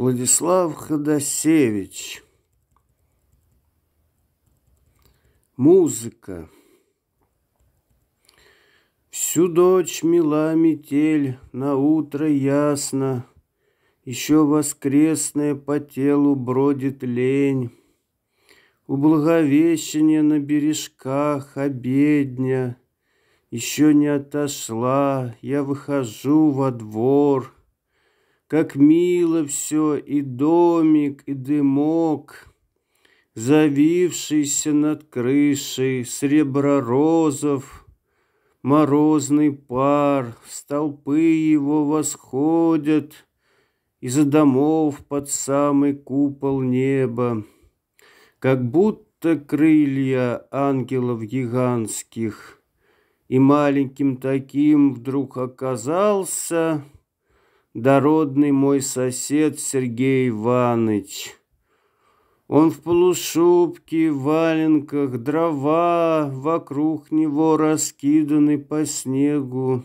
Владислав Ходосевич. Музыка. Всю ночь мила метель, на утро ясно, Еще воскресная по телу бродит лень. У Благовещения на бережках обедня Еще не отошла, я выхожу во двор — как мило все, и домик, и дымок, Завившийся над крышей сребро розов, Морозный пар, столпы его восходят Из-за домов под самый купол неба, Как будто крылья ангелов гигантских, И маленьким таким вдруг оказался — дородный мой сосед Сергей Иванович. Он в полушубке, в валенках, дрова вокруг него раскиданы по снегу.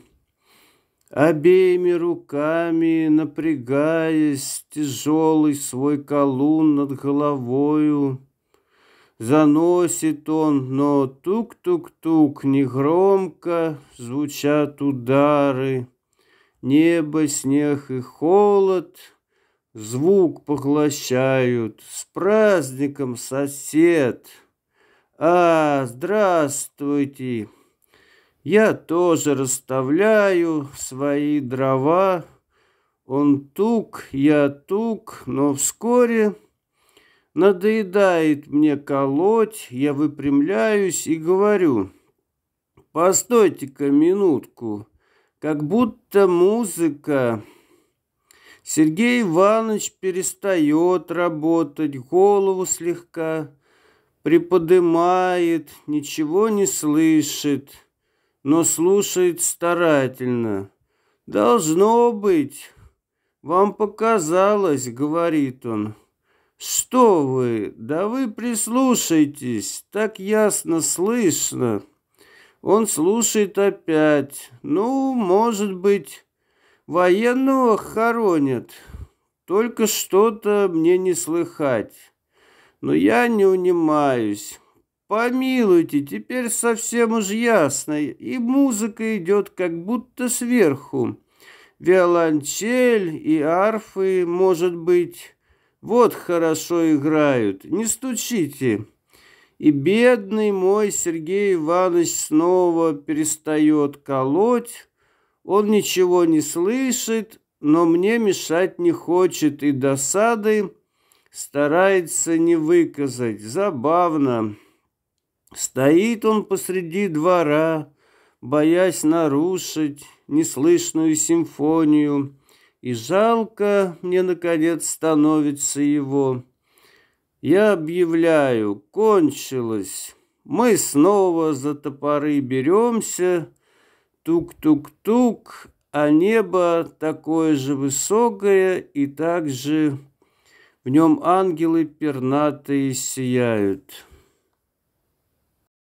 Обеими руками, напрягаясь, тяжелый свой колун над головою, Заносит он, но тук-тук-тук, негромко звучат удары. Небо, снег и холод звук поглощают. С праздником, сосед! А, здравствуйте! Я тоже расставляю свои дрова. Он тук, я тук, но вскоре надоедает мне колоть. Я выпрямляюсь и говорю, постойте-ка минутку как будто музыка. Сергей Иванович перестает работать, голову слегка приподымает, ничего не слышит, но слушает старательно. «Должно быть, вам показалось», — говорит он. «Что вы? Да вы прислушайтесь, так ясно слышно». Он слушает опять. Ну, может быть, военного хоронят. Только что-то мне не слыхать. Но я не унимаюсь. Помилуйте, теперь совсем уж ясно. И музыка идет как будто сверху. Виолончель и арфы, может быть, вот хорошо играют. Не стучите. И бедный мой Сергей Иванович снова перестает колоть. Он ничего не слышит, но мне мешать не хочет и досады старается не выказать. Забавно. Стоит он посреди двора, боясь нарушить неслышную симфонию, и жалко мне, наконец, становится его. Я объявляю, кончилось. Мы снова за топоры беремся. Тук-тук-тук, а небо такое же высокое и также в нем ангелы пернатые сияют.